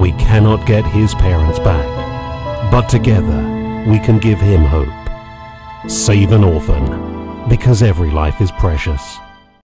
We cannot get his parents back, but together we can give him hope. Save an orphan, because every life is precious.